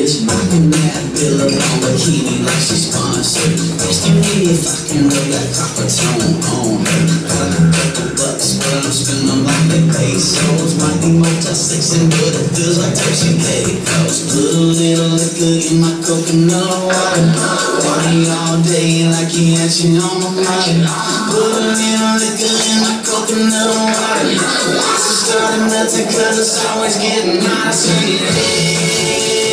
is rocking that Billabong bikini like she's sponsored. Best you really fucking with that Coppertone on her. Got a couple bucks, but I'm spending like they pesos. Might be Motel 6 and but it feels like and Caicos. Put a little liquor in my coconut water. Party all day like he had you on my mind. Put a little liquor in my coconut water. Watch it start melting cause it's always getting hot. I hey,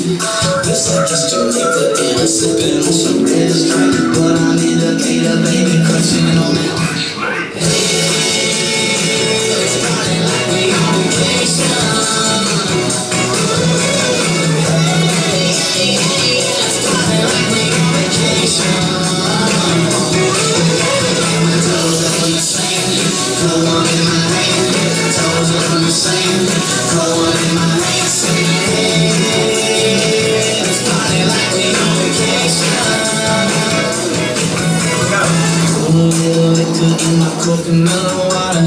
tan. Feels like it's Jamaica and I'm sipping on some red drink. But I need a gator, baby, crushing on that. Coffee in my coconut water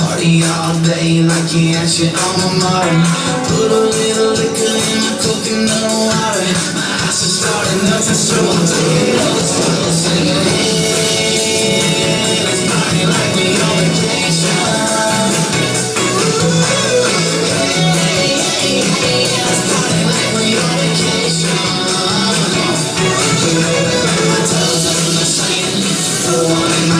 Party all day like you at on my mater Put a little liquor in my coconut water My house is starting up and so I'm taking over slow Singing, hey, let's party like we on vacation Hey, hey, hey, let's party like we on vacation You know, my toes up and I'm saying, the one in my